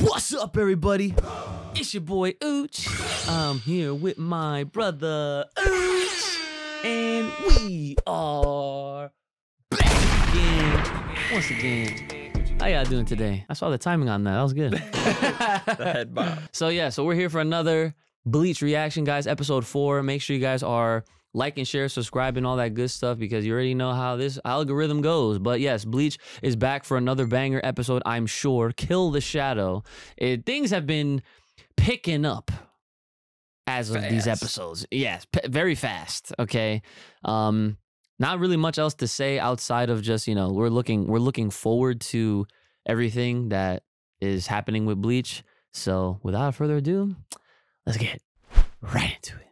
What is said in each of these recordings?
What's up, everybody? It's your boy Ooch. I'm here with my brother Ooch, and we are back again. Once again, how y'all doing today? I saw the timing on that. That was good. the head bob. So yeah, so we're here for another Bleach reaction, guys. Episode four. Make sure you guys are liking, share, subscribing, all that good stuff because you already know how this algorithm goes. But yes, Bleach is back for another banger episode. I'm sure. Kill the Shadow. It, things have been picking up as of these episodes. Yes, very fast. Okay. Um, not really much else to say outside of just you know we're looking we're looking forward to everything that is happening with Bleach. So without further ado, let's get right into it.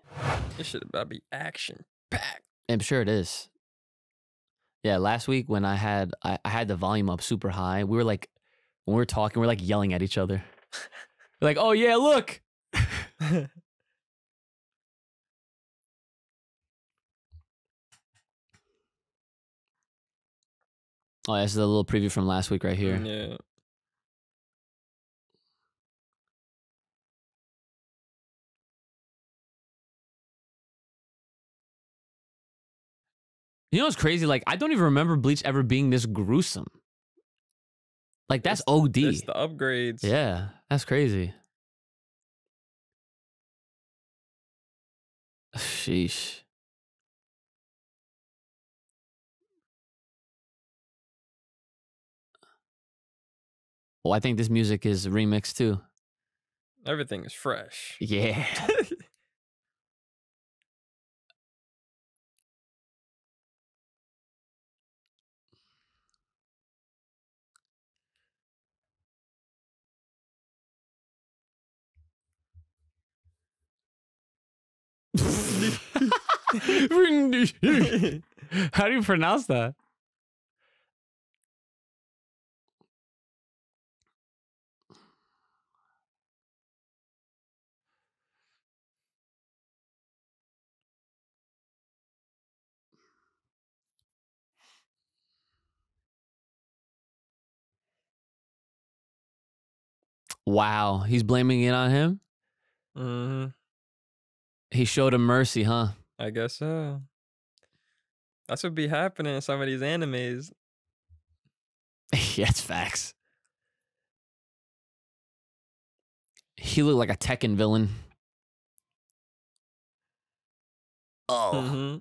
This should about be action packed. I'm sure it is. Yeah, last week when I had I, I had the volume up super high, we were like when we were talking, we are like yelling at each other. we're like, oh yeah, look. Oh, this is a little preview from last week right here. Yeah. You know what's crazy? Like I don't even remember Bleach ever being this gruesome. Like that's It's- OD. It's the upgrades. Yeah, that's crazy. Sheesh. Well, I think this music is remixed too. Everything is fresh. Yeah. How do you pronounce that? Wow, he's blaming it on him. hmm He showed him mercy, huh? I guess so. That's what be happening in some of these animes. yeah, it's facts. He looked like a Tekken villain. Oh, hmm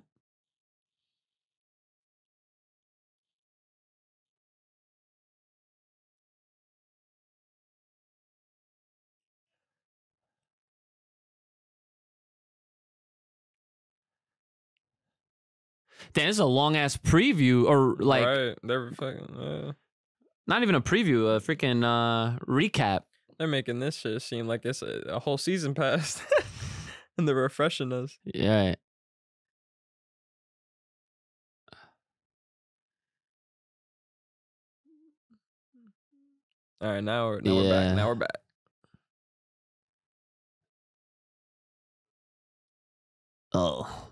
damn, this is a long ass preview, or like right. They're fucking. Uh, not even a preview, a freaking uh, recap. they're making this shit seem like it's a, a whole season passed, and they're refreshing us. Yeah, All right, now we're now we're back. Now we're back. Oh.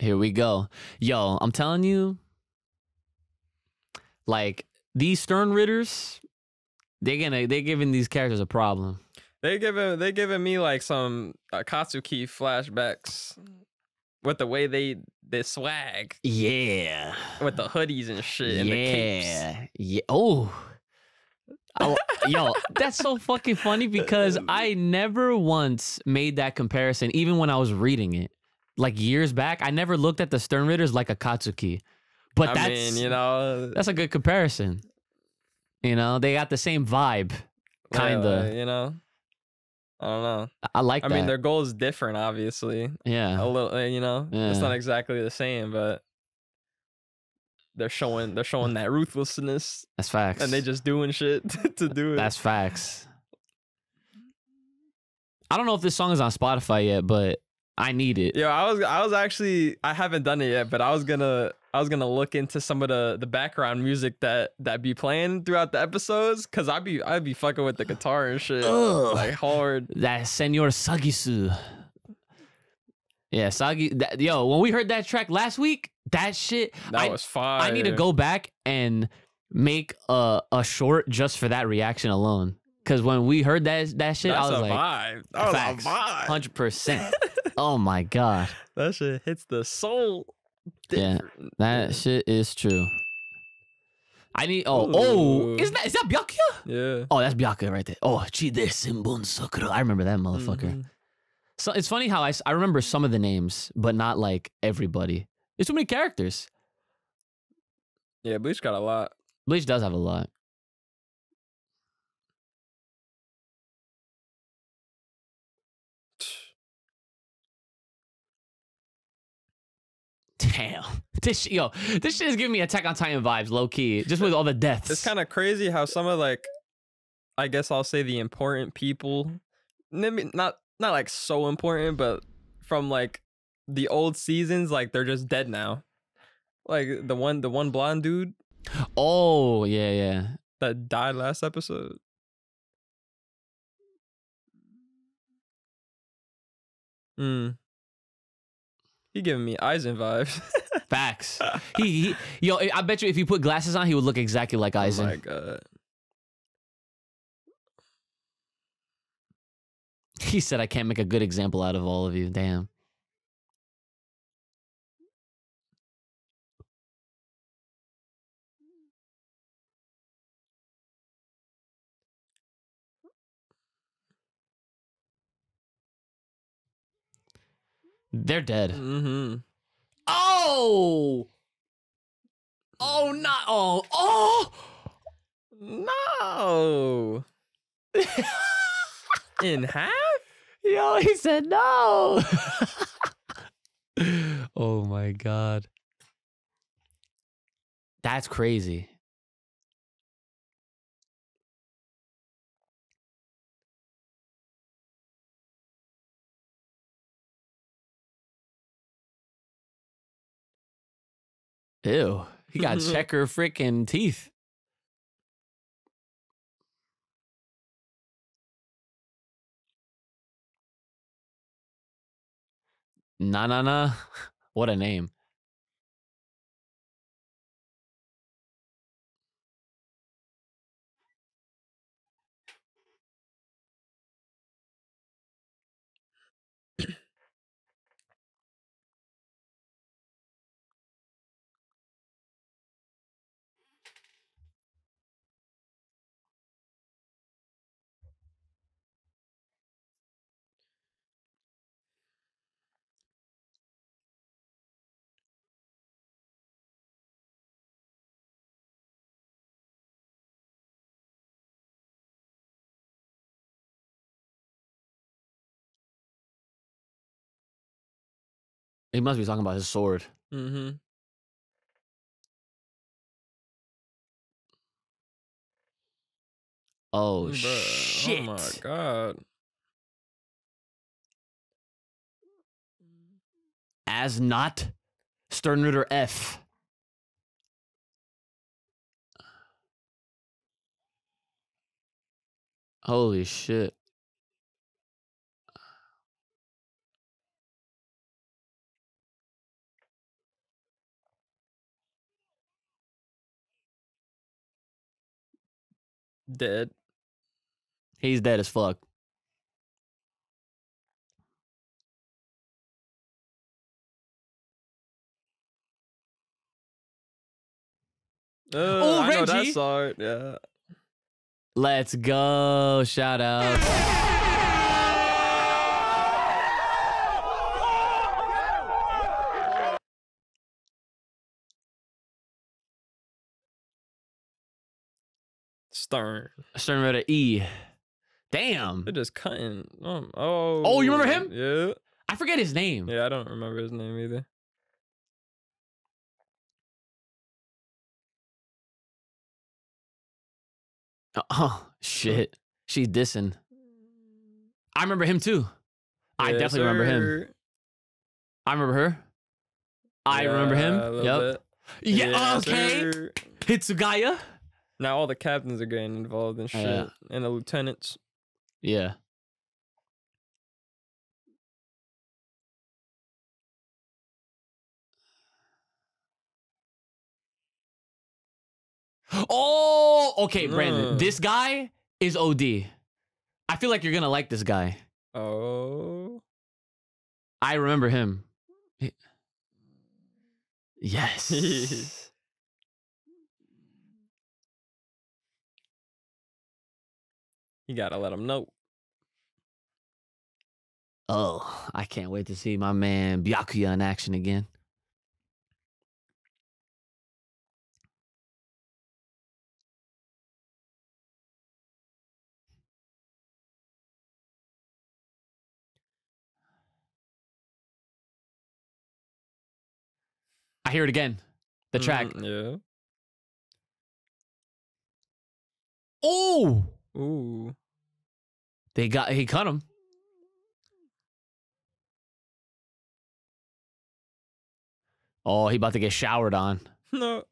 Here we go. Yo, I'm telling you, like these Stern Ritters, they're gonna they're giving these characters a problem. They giving they giving me like some uh, Akatsuki flashbacks with the way they they swag Yeah. with the hoodies and shit and the capes. yeah. Yeah. Oh. Yo, that's so fucking funny because I never once made that comparison, even when I was reading it. Like years back, I never looked at the Stern Ritters like Akatsuki. But I that's mean, you know, that's a good comparison. You know, they got the same vibe. Kinda. you know. I don't know. I- like I that. mean, their goal is different, obviously. Yeah, a little, uh, you know, it's not exactly the same, but they're showing they're showing that ruthlessness, That's facts. and they just doing shit to do it. That's facts. I don't know if this song is on Spotify yet, but I need it. Yeah, I was I was actually I haven't done it yet, but I was gonna I was gonna look into some of the the background music that that be playing throughout the episodes, cause I'd be I'd be fucking with the guitar and shit Ugh. like hard. That Shiro Sagisu. Yeah, Sagi. That, yo, when we heard that track last week, that shit. That I, was fire. I need to go back and make a a short just for that reaction alone. Because when we heard that that shit, That's I was like, vibe. That was a vibe. hundred percent. Oh my god, That shit hits the soul. Yeah, that shit is true. I need. Oh, oh, is that is that Byakuya? Yeah. Oh, that's Byakuya right there. Oh, Chide Simbun Sakura. I remember that motherfucker. Mhm. So it's funny how I, s- I remember some of the names, but not like everybody. There's too many characters. Yeah, Bleach got a lot. Bleach does have a lot. Damn. This yo, this shit is giving me Attack on Titan vibes, low key. Just with all the deaths. It's kind of crazy how some of like, I guess I'll say the important people, maybe not not like so important, but from like the old seasons, like they're just dead now. Like the one, the one blonde dude Oh yeah, yeah. that died last episode. Hmm. He giving me Aizen vibes. Facts. he, he yo, I bet you if you put glasses on, he would look exactly like Aizen. Oh my god. he said, "I can't make a good example out of all of you." Damn. They're dead. Mm-hmm. Oh. Oh, not oh. Oh. No. In half? Yo, he said no. oh my god. That's crazy. Ew. He got checker freaking teeth. Na na na. What a name. He must be talking about his sword. Mm-hmm. Oh Bruh, shit. Oh my god. As not Sternritter F. Holy shit. Dead. He's dead as fuck. Uh, Oh, I know that Reggie. Yeah. Let's go. Shout out. Stern. Stern wrote an E. Damn. They're just cutting. Um, oh. Oh, you remember him? Yeah. I forget his name. Yeah, I don't remember his name either. Oh, shit. She's dissing. I remember him too. I Yes, definitely remember him. I remember her. I remember Yeah, a him. Yep. bit. Yeah. Yes, okay. sir. Hitsugaya. Now all the captains are getting involved in shit, Yeah. and the lieutenants. Yeah. Oh, okay, Brandon. Mm. This guy is OD. I feel like you're gonna like this guy. Oh. I remember him. He- Yes. You gotta let him know. oh, I can't wait to see my man Byakuya in action again. I hear it again. The track. Mm, Oh, yeah. Ooh. they got he cut him. Oh, he about to get showered on. No.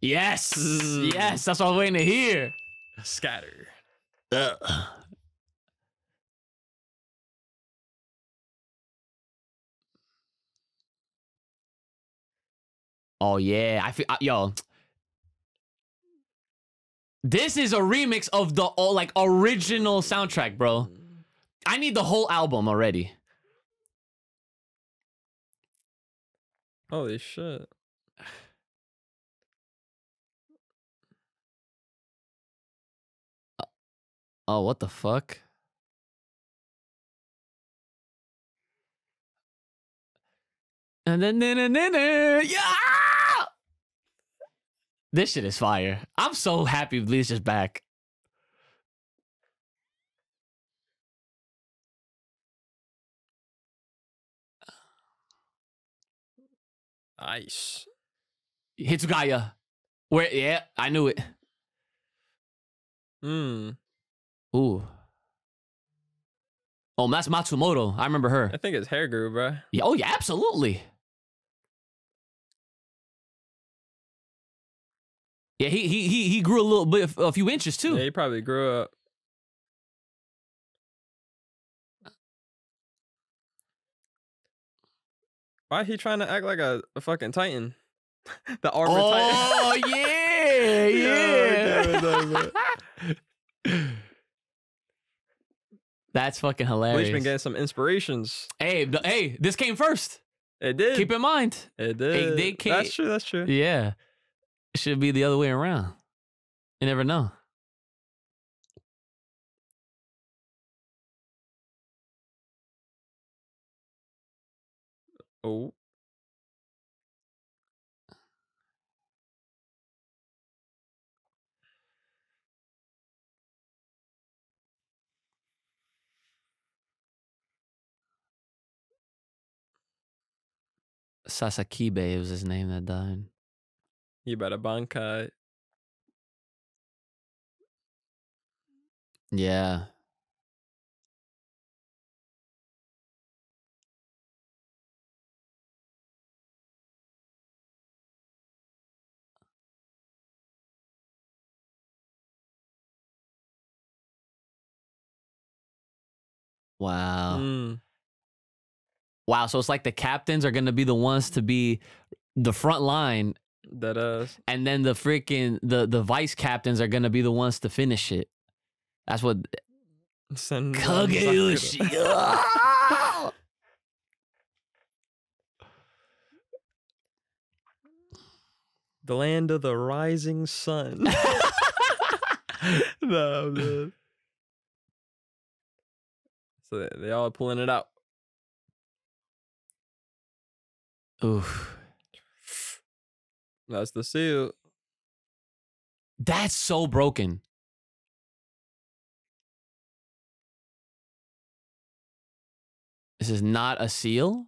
yes, yes, that's what I was waiting to hear. Scatter. Ugh. Oh yeah, I feel uh, yo. This is a remix of the all like original soundtrack, bro. I need the whole album already. Holy shit. Oh, what the fuck? And then, then, then, then, then, yeah! This shit is fire. I'm so happy Bleach is back. Nice. Hitsugaya. Where? Yeah, I knew it. Hmm. Ooh. Oh, that's Matsumoto. I remember her. I think his hair grew, bro. Yeah, oh, yeah, absolutely. Yeah, he he he he grew a little bit, a few inches too. Yeah, he probably grew up. Why he trying to act like a, a fucking titan? the armor Oh titan. yeah, Yeah, yeah. it, That's fucking hilarious. been getting some inspirations. hey, the- hey, this came first. It did. Keep in mind. it did. they can't- That's true. That's true. Yeah, it should be the other way around. You never know. Oh. Sasakibe was his name that died. You better bankai. Yeah. Wow. Mm. Wow. So it's like the captains are going to be the ones to be the front line, That uh, ass. and then the freaking the the vice captains are going to be the ones to finish it. That's what Send the land of the rising sun. no, man. So they, they all pulling it out. Oof. That's the seal. That's so broken. This is not a seal.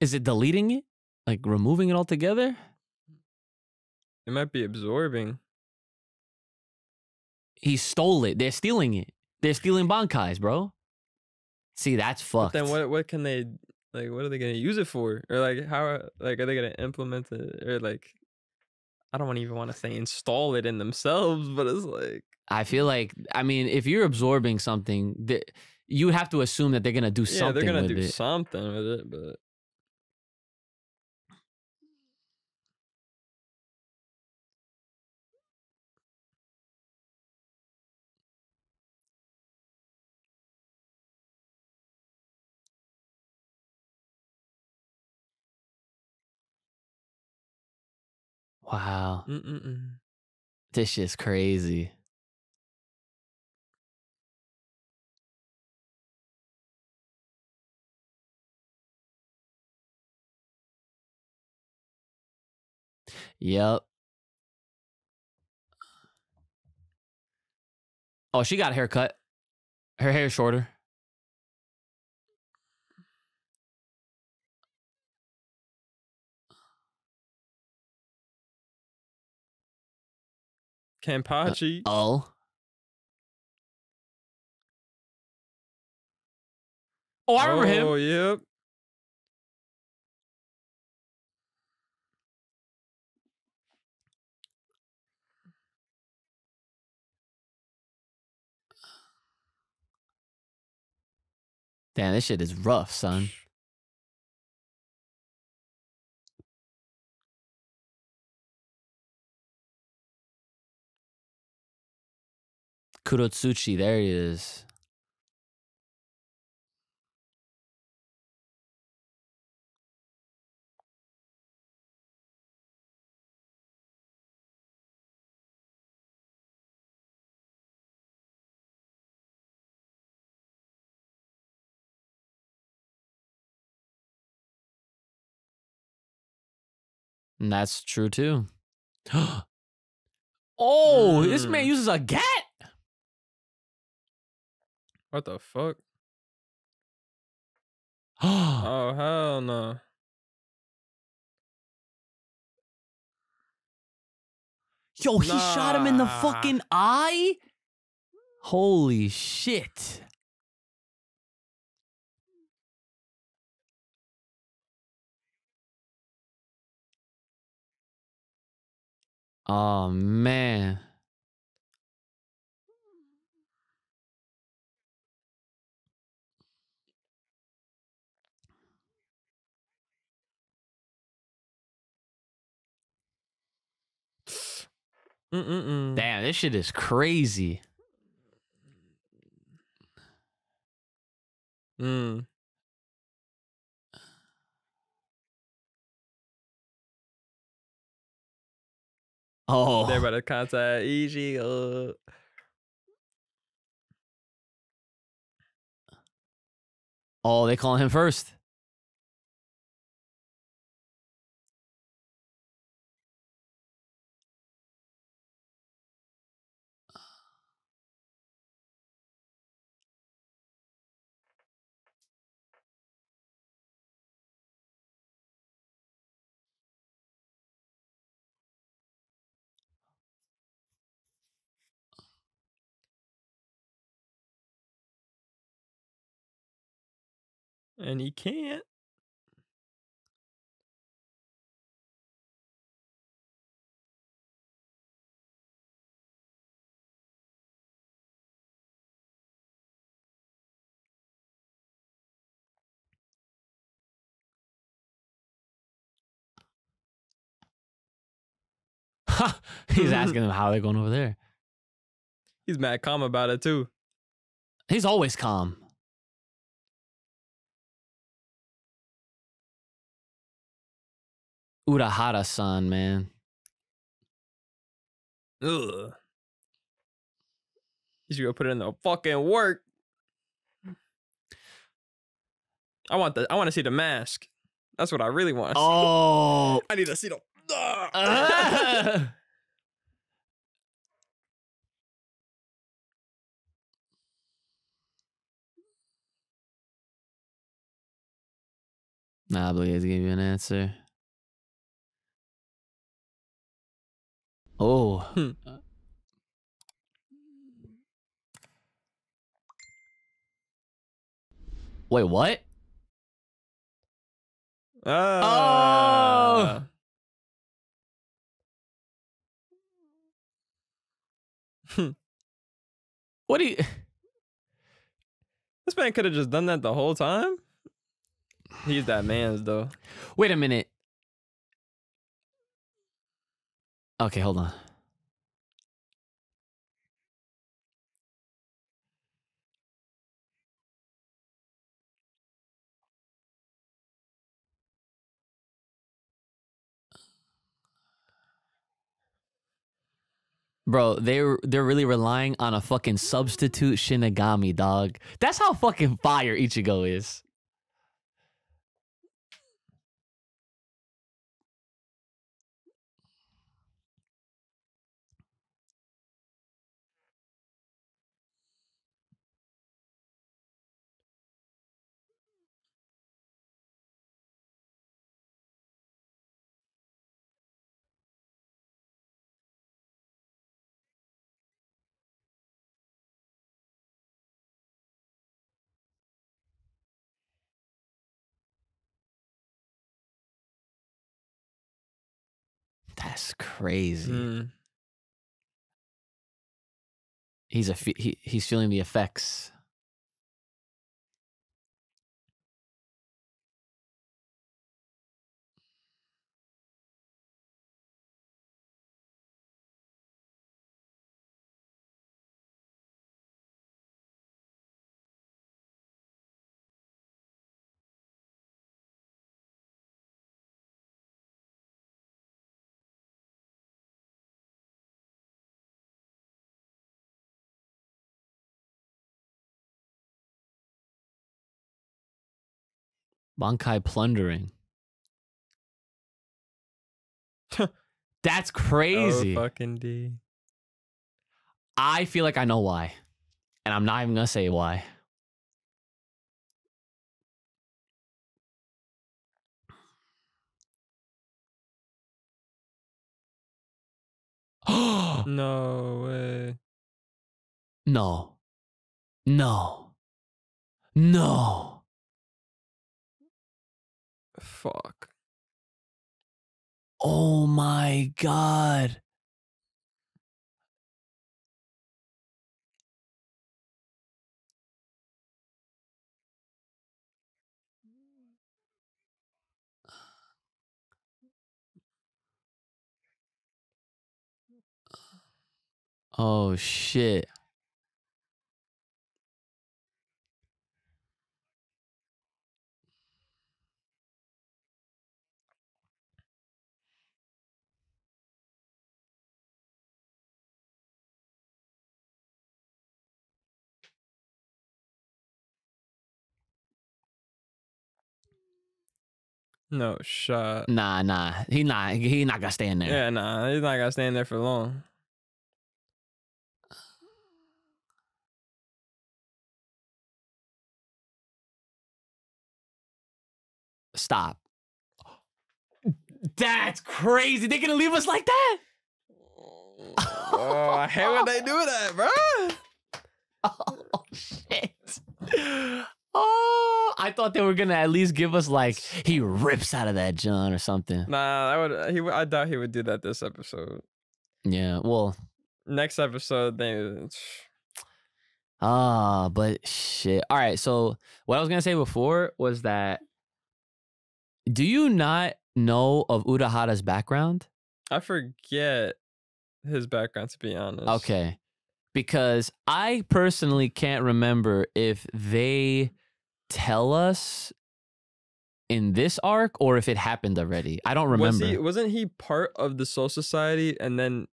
Is it deleting it? Like removing it altogether? It might be absorbing. He stole it. They're stealing it. They're stealing Bankais, bro. See, that's But fucked. then what? What can they like? What are they gonna use it for? Or like how? are- Like are they gonna implement it? Or like I don't even want to say install it in themselves, but it's like I feel like I mean, if you're absorbing something, that you have to assume that they're gonna do something. yeah, they're gonna do it. something with it, but Wow, mm-mm-mm. this shit's crazy. Yep. Oh, she got a haircut. Her hair's shorter. Uh, Kenpachi. Oh. Oh, I remember him. Oh, yep. Damn, this shit is rough, son. Kurotsuchi, there he is. And that's true too. oh, this man Mm. uses a gat. What the fuck? oh, hell no. yo, he shot him in the fucking eye. Holy shit. Oh man. Mm-mm-mm. Damn, this shit is crazy. Mm. Oh, They're about to contact Ichigo. oh, they calling him first. And he can't. He's asking them how they're going over there. He's mad calm about it too. He's always calm. Urahara san, man. Ugh. He's gonna put it in the fucking work. I want the I want to see the mask. That's what I really want. to see. Oh. I need to see the. Ah. nah, has to give you an answer. Oh. Hmm. Wait, what? Ah. what do you? This man could have just done that the whole time. He's that man's though. Wait a minute. Okay, hold on. Bro, they're they're really relying on a fucking substitute Shinigami, dog. That's how fucking fire Ichigo is. That's crazy. Mm. He's a he, he's feeling the effects. Bankai plundering. That's oh, crazy. Oh fucking D. I feel like I know why. And I'm not even gonna say why. No way. no. No. No. Fuck. Oh my god. Oh shit. No shot. Nah, nah. He not he not gonna stay in there. Yeah, nah, he's not gonna stand there for long. Stop. That's crazy. They gonna leave us like that? Oh, I hate when they do that, bro. Oh shit. Oh, I thought they were gonna at least give us like he rips out of that John or something. Nah, I would. He, I doubt he would do that this episode. Yeah, well, Next episode, they. ah, but shit. All right, so what I was gonna say before was that do you not know of Urahara's background? I forget his background to be honest. Okay. Because I personally can't remember if they tell us in this arc or if it happened already. I don't remember. Was he? Wasn't he part of the Soul Society and then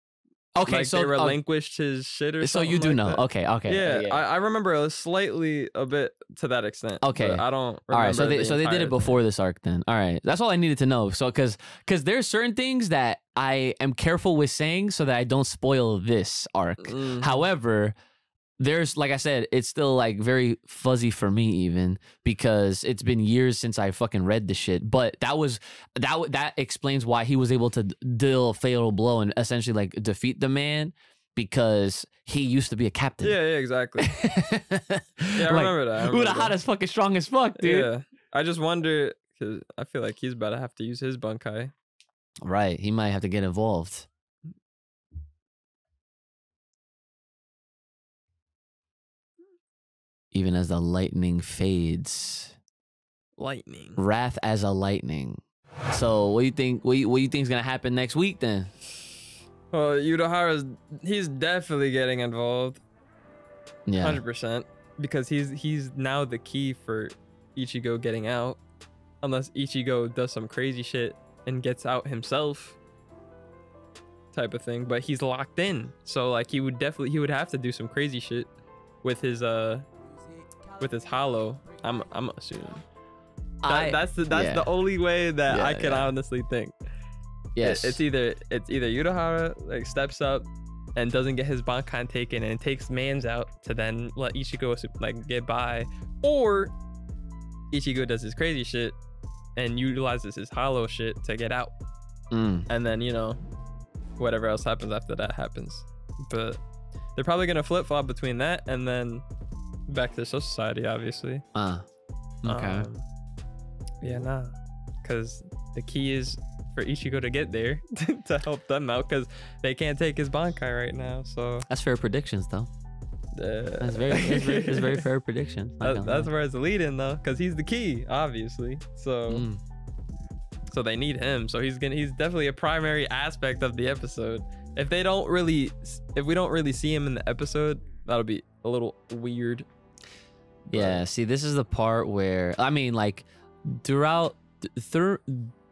okay, like so they oh, relinquished his shit or so you do like know. that? Okay, okay. Yeah, I, I remember a slightly a bit to that extent. Okay. I don't. all right, so they the so they did it thing. before this arc then. All right. That's all I needed to know. So cuz cuz there's certain things that I am careful with saying so that I don't spoil this arc. Mhm. However, there's like I said, it's still like very fuzzy for me even because it's been years since I fucking read the shit. But that was that that explains why he was able to deal a fatal blow and essentially like defeat the man because he used to be a captain. Yeah, yeah, exactly. Yeah, I remember that. I remember that. Urahara's fucking strong as fuck, dude. Yeah, I just wonder because I feel like he's about to have to use his bankai. Right. He might have to get involved. Even as the lightning fades. Lightning. Wrath as a lightning. So what do you think? What you, what you think is gonna happen next week then? Well, Urahara's he's definitely getting involved. Yeah. Hundred percent. Because he's he's now the key for Ichigo getting out. Unless Ichigo does some crazy shit and gets out himself. Type of thing. But he's locked in. So like he would definitely he would have to do some crazy shit with his uh with his hollow. I'm I'm assuming. That, I- that's the that's yeah. the only way that Yeah, I can yeah. honestly think. It- Yes. it's either it's either Urahara like steps up and doesn't get his Bankai taken and takes Man's out to then let Ichigo like get by, or Ichigo does his crazy shit and utilizes his hollow shit to get out, Mm. and then you know whatever else happens after that happens. But they're probably gonna flip flop between that and then back to the Soul Society, obviously. Uh, okay. Um, yeah, nah. Because the key is for Ichigo to get there to help them out because they can't take his Bankai right now. So that's fair predictions though. uh, That's very that's very, that's very fair prediction. That- that's lie. where it's leading though, because he's the key, obviously. So Mm. so they need him. So he's gonna he's definitely a primary aspect of the episode. If they don't really, if we don't really see him in the episode, that'll be a little weird. But- Yeah, see, this is the part where I mean, like, throughout, through,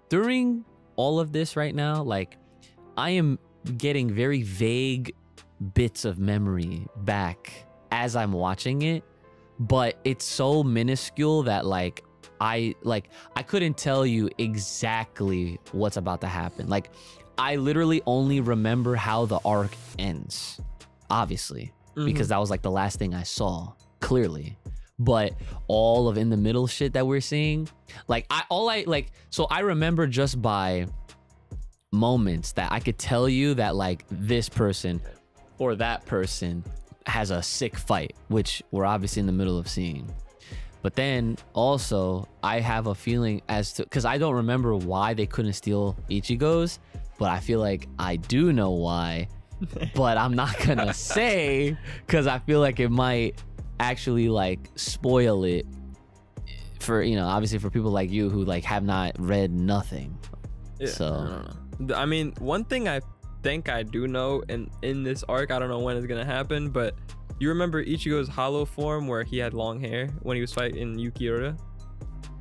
during all of this right now, like, I am getting very vague bits of memory back as I'm watching it, but it's so minuscule that like I like I couldn't tell you exactly what's about to happen. Like, I literally only remember how the arc ends, obviously Mhm. because that was like the last thing I saw clearly. But all of in the middle shit that we're seeing, like I all I like so I remember just by moments that I could tell you that like this person or that person has a sick fight, which we're obviously in the middle of seeing. But then also I have a feeling as to because I don't remember why they couldn't steal Ichigo's, but I feel like I do know why but I'm not gonna say because I feel like it might actually like spoil it for you know obviously for people like you who like have not read nothing. Yeah, So- I don't know. I mean, one thing I think I do know in in this arc, I don't know when it's gonna happen, but you remember Ichigo's hollow form where he had long hair when he was fighting Yuki Ulquiorra?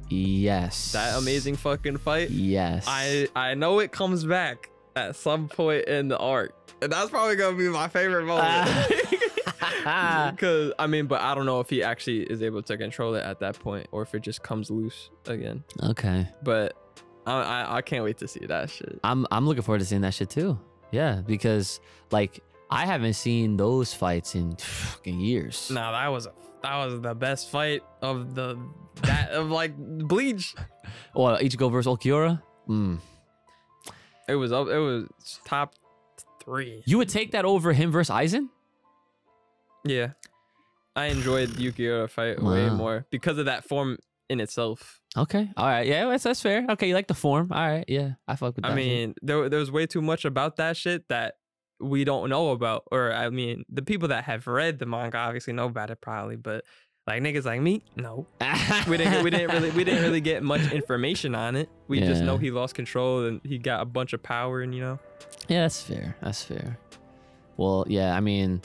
Yes. That amazing fucking fight. Yes. I I know it comes back at some point in the arc, and that's probably gonna be my favorite moment. Because I mean, but I don't know if he actually is able to control it at that point, or if it just comes loose again. okay. But I I, I can't wait to see that shit. I'm I'm looking forward to seeing that shit too. Yeah, because like I haven't seen those fights in fucking years. Nah, that was a, that was the best fight of the that of like Bleach. Or Ichigo versus Ulquiorra. Mm. It was up. It was top three. You would take that over him versus Aizen? Yeah, I enjoyed Ulquiorra fight way more because of that form in itself. Okay. All right. Yeah, that's, that's fair. Okay, you like the form. All right. Yeah, I fuck with that. I mean, there there was way too much about that shit that we don't know about, or I mean, the people that have read the manga obviously know about it probably, but like niggas like me, no. we didn't we didn't really we didn't really get much information on it. We just know he lost control and he got a bunch of power and you know. Yeah, that's fair. That's fair. Well, yeah, I mean,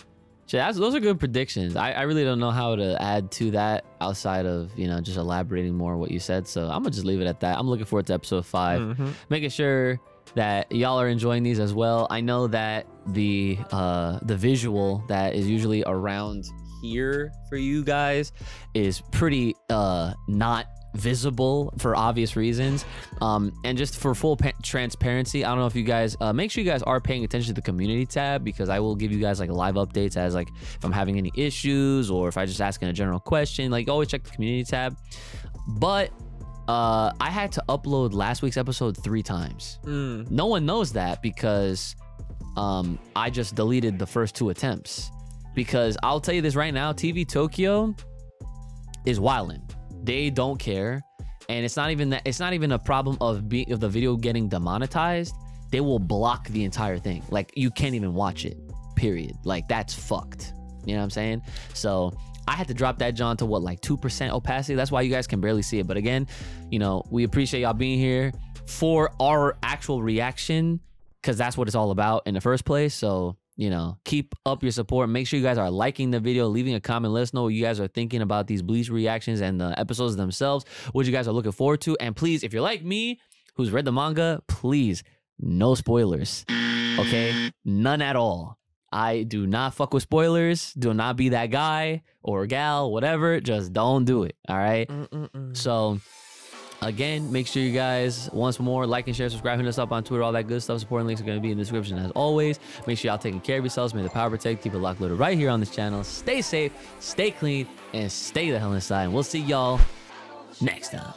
shit, those are good predictions. I, I really don't know how to add to that outside of, you know, just elaborating more what you said. So I'm going to just leave it at that. I'm looking forward to episode 5 Mhm. making sure that y'all are enjoying these as well. I know that the uh the visual that is usually around here for you guys is pretty uh not visible for obvious reasons um and just for full pa- transparency i don't know if you guys uh, make sure you guys are paying attention to the community tab because i will give you guys like live updates as like if i'm having any issues or if i just asking a general question like always check the community tab but uh i had to upload last week's episode three times Mm. no one knows that because um I just deleted the first two attempts. Because I'll tell you this right now, TV Tokyo is wildin'. They don't care. And it's not even that it's not even a problem of be of the video getting demonetized. They will block the entire thing. Like you can't even watch it. Period. Like that's fucked. You know what I'm saying? So I had to drop that John to what like 2% opacity. That's why you guys can barely see it. But again, you know, we appreciate y'all being here for our actual reaction because that's what it's all about in the first place. So, you know, keep up your support. Make sure you guys are liking the video, leaving a comment. Let us know what you guys are thinking about these Bleach reactions and the episodes themselves, what you guys are looking forward to. And please, if you're like me, who's read the manga, please, no spoilers. Okay? None at all. I do not fuck with spoilers. Do not be that guy or gal, whatever. Just don't do it. All right? Mm-mm-mm. So again, make sure you guys once more like and share, subscribe, hit us up on Twitter, all that good stuff. Supporting links are going to be in the description as always. Make sure y'all taking care of yourselves. May the power protect. Keep it locked loaded right here on this channel. Stay safe, stay clean, and stay the hell inside. And we'll see y'all next time.